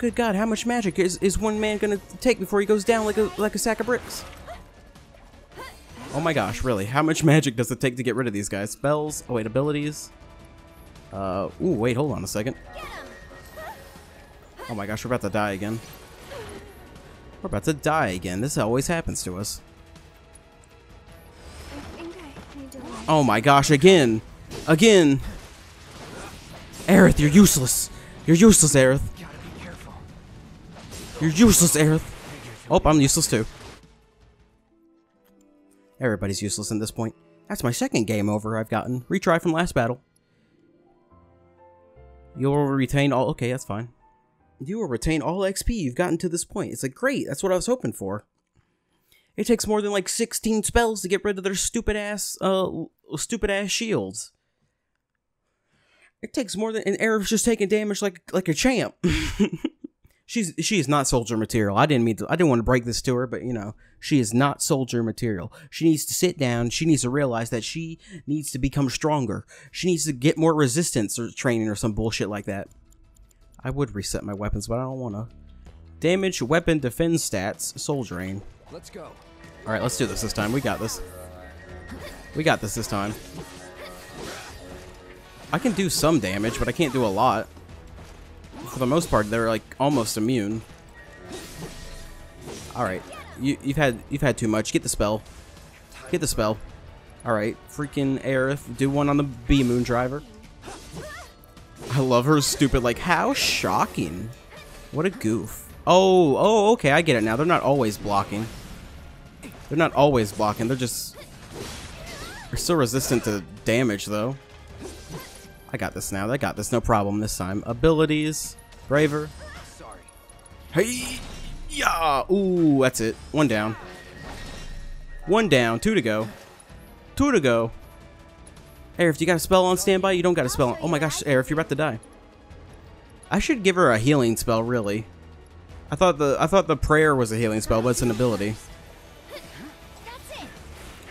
Good God, how much magic is, is one man gonna take before he goes down like a like a sack of bricks? Oh my gosh, really? How much magic does it take to get rid of these guys? Spells? Oh wait, abilities? Uh, ooh, wait, hold on a second. Oh my gosh, we're about to die again. We're about to die again. This always happens to us. Oh my gosh, again. Again. Aerith, you're useless. You're useless, Aerith. You're useless, Aerith. Oh, I'm useless too. Everybody's useless at this point. That's my second game over I've gotten. Retry from last battle. You'll retain all... Okay, that's fine. You will retain all XP you've gotten to this point. It's like, great, that's what I was hoping for. It takes more than like 16 spells to get rid of their stupid ass, uh, stupid ass shields. It takes more than... And Aerith's just taking damage like like a champ. She's she is not soldier material. I didn't mean to. I didn't want to break this to her, but you know she is not soldier material. She needs to sit down. She needs to realize that she needs to become stronger. She needs to get more resistance or training or some bullshit like that. I would reset my weapons, but I don't want to. Damage, weapon, defense stats, soldiering. Let's go. All right, let's do this this time. We got this. We got this this time. I can do some damage, but I can't do a lot. For the most part, they're like almost immune. All right, you, you've had you've had too much. Get the spell. Get the spell. All right, freaking Aerith, do one on the B Moon Driver. I love her stupid like how shocking. What a goof. Oh, oh, okay, I get it now. They're not always blocking. They're not always blocking. They're just they're still resistant to damage though. I got this now. I got this. No problem this time. Abilities. Braver. Sorry. Hey! Yeah! Ooh, that's it. One down. One down. Two to go. Two to go. Aerith, you got a spell on standby? You don't got a spell on. Oh my gosh, Aerith, you're about to die. I should give her a healing spell, really. I thought the I thought the prayer was a healing spell, but it's an ability.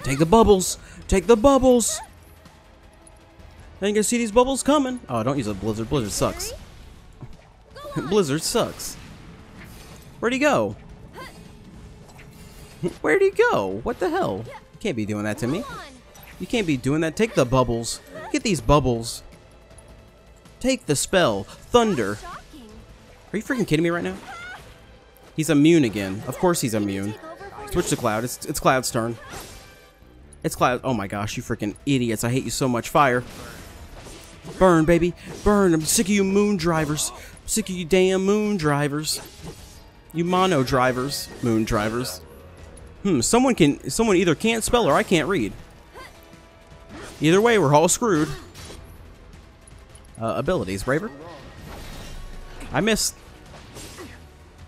Take the bubbles! Take the bubbles! I ain't gonna see these bubbles coming. Oh, don't use a blizzard. Blizzard sucks. blizzard sucks. Where'd he go? Where'd he go? What the hell? You can't be doing that to me. You can't be doing that. Take the bubbles. Get these bubbles. Take the spell. Thunder. Are you freaking kidding me right now? He's immune again. Of course he's immune. Take over for Switch to Cloud. It's, it's Cloud's turn. It's Cloud. Oh my gosh, you freaking idiots. I hate you so much. Fire. Burn, baby. Burn. I'm sick of you moon drivers. I'm sick of you damn moon drivers. You mono drivers. Moon drivers. Hmm, someone can someone either can't spell or I can't read. Either way, we're all screwed. Uh, abilities, Braver. I missed.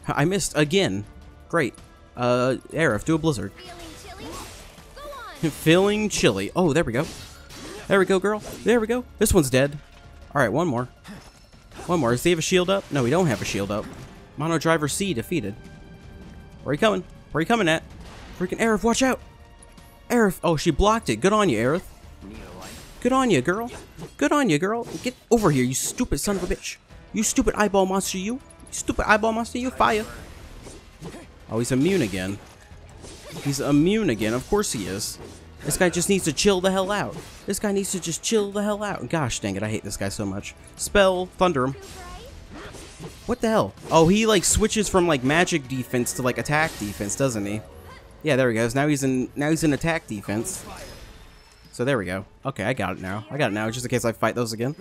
I missed again. Great. Uh, Aerith, do a blizzard. feeling chilly. Go on. Feeling chilly. Oh, there we go. There we go, girl. There we go. This one's dead. All right, one more. One more. Does he have a shield up? No, we don't have a shield up. Mono Driver C defeated. Where are you coming? Where are you coming at? Freaking Aerith, watch out! Aerith. Oh, she blocked it. Good on you, Aerith. Good on you, girl. Good on you, girl. Get over here, you stupid son of a bitch. You stupid eyeball monster, you. You stupid eyeball monster, you. Fire. Oh, he's immune again. He's immune again. Of course he is. This guy just needs to chill the hell out. This guy needs to just chill the hell out. Gosh dang it, I hate this guy so much. Spell, thunder him. What the hell? Oh, he like switches from like magic defense to like attack defense, doesn't he? Yeah, there he goes. Now he's in now he's in attack defense. So there we go. Okay, I got it now. I got it now, just in case I fight those again.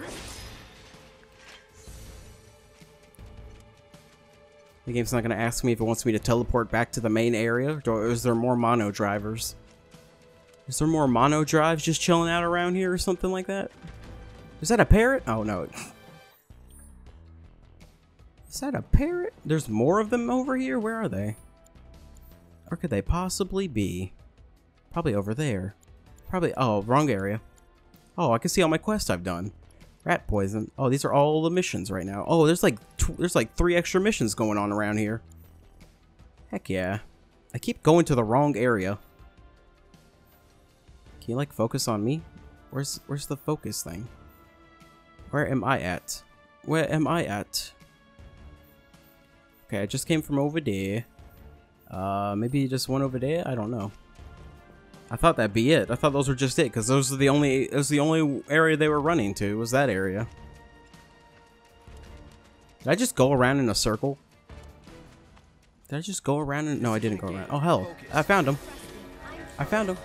The game's not going to ask me if it wants me to teleport back to the main area, or is there more mono drivers? Is there more mono drives just chilling out around here or something like that? Is that a parrot? Oh no. Is that a parrot? There's more of them over here? Where are they? Where could they possibly be? Probably over there. Probably, oh, wrong area. Oh, I can see all my quests I've done. Rat poison. Oh, these are all the missions right now. Oh, there's like there's like three extra missions going on around here. Heck yeah. I keep going to the wrong area. You like focus on me? Where's where's the focus thing? Where am I at? Where am I at? Okay, I just came from over there. Uh, maybe he just one over there? I don't know. I thought that'd be it. I thought those were just it, because those are the only it was the only area they were running to, was that area. Did I just go around in a circle? Did I just go around in no I didn't go around. Oh hell. I found him. I found him.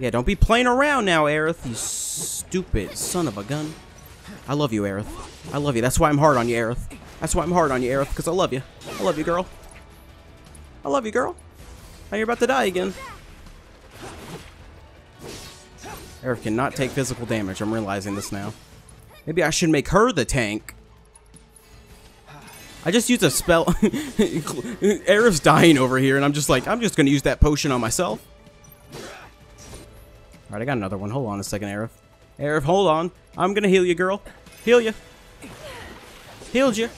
Yeah, don't be playing around now, Aerith, you stupid son of a gun. I love you, Aerith. I love you. That's why I'm hard on you, Aerith. That's why I'm hard on you, Aerith, because I love you. I love you, girl. I love you, girl. Now you're about to die again. Aerith cannot take physical damage. I'm realizing this now. Maybe I should make her the tank. I just used a spell. Aerith's dying over here, and I'm just like, I'm just going to use that potion on myself. Alright, I got another one. Hold on a second, Aerith. Aerith, hold on. I'm to heal you, girl. Heal you. Healed you.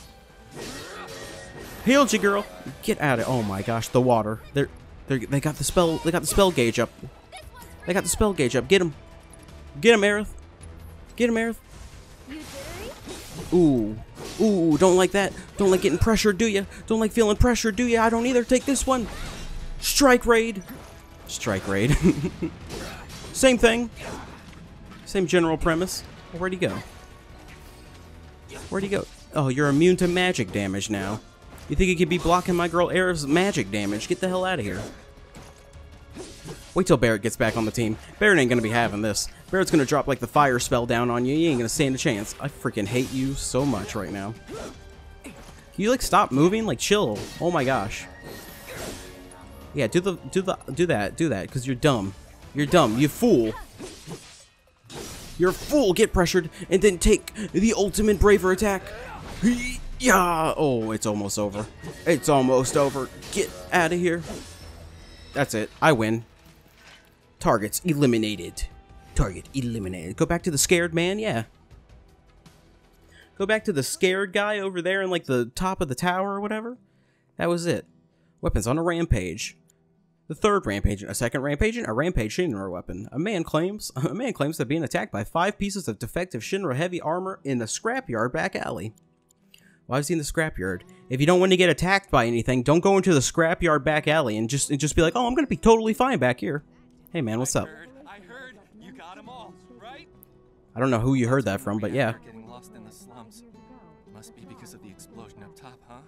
Healed you, girl. Get out of Oh my gosh, the water. They're, they're they got the spell. They got the spell gauge up. They got the spell gauge up. Get him. Get him, Aerith. Get him, Aerith. Ooh. Ooh, don't like that. Don't like getting pressured, do you? Don't like feeling pressured, do you? I don't either. Take this one. Strike raid. Strike raid. Same thing. Same general premise. Where'd he go? Where'd he go? Oh, you're immune to magic damage now. You think you could be blocking my girl Aerith's magic damage? Get the hell out of here. Wait till Barrett gets back on the team. Barrett ain't gonna be having this. Barrett's gonna drop like the fire spell down on you. You ain't gonna stand a chance. I freaking hate you so much right now. Can you like stop moving? Like chill. Oh my gosh. Yeah, do the do the do that do that because you're dumb. You're dumb. You fool. You're a fool. Get pressured and then take the ultimate braver attack. Yeah. Oh, it's almost over. It's almost over. Get out of here. That's it. I win. Targets eliminated. Target eliminated. Go back to the scared man? Yeah. Go back to the scared guy over there in like the top of the tower or whatever. That was it. Weapons on a rampage. The third rampage, a second rampage, a rampage Shinra weapon. A man claims a man claims to being attacked by five pieces of defective Shinra heavy armor in the scrapyard back alley. Why was he in the scrapyard? If you don't want to get attacked by anything, don't go into the scrapyard back alley and just and just be like, oh, I'm gonna be totally fine back here. Hey man, what's I up? Heard, I heard you got them all, right? I don't know who you heard that from, but yeah, Reactor Getting lost in the slums. Must be because of the explosion up top, huh?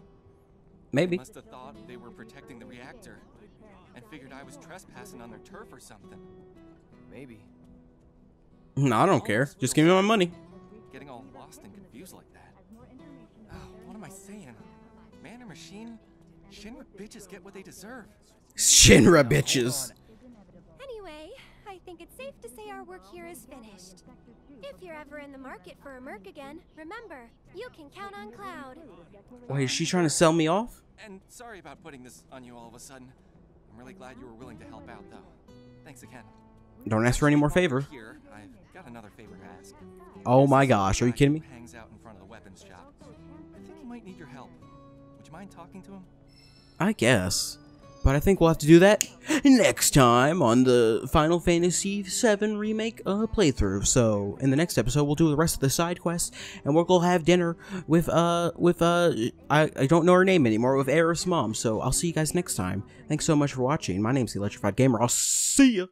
maybe. Must have thought they were protecting the reactor, figured I was trespassing on their turf or something. Maybe. No, I don't care. Just give me my money. Getting all lost and confused like that. Oh, what am I saying? Man or machine? Shinra bitches get what they deserve. Shinra bitches. Anyway, I think it's safe to say our work here is finished. If you're ever in the market for a Merc again, remember, you can count on Cloud. Wait, is she trying to sell me off? And sorry about putting this on you all of a sudden. I'm really glad you were willing to help out, though. Thanks again. Don't ask for any more favor. Here, I've got another favor to ask. Oh my gosh, are you kidding me? Hangs out in front of the weapons shop. I think he might need your help. Would you mind talking to him? I guess. But I think we'll have to do that next time on the Final Fantasy VII Remake uh, playthrough. So in the next episode, we'll do the rest of the side quests, and we'll go have dinner with uh with uh I, I don't know her name anymore with Aerith's mom. So I'll see you guys next time. Thanks so much for watching. My name's the Electrified Gamer. I'll see ya.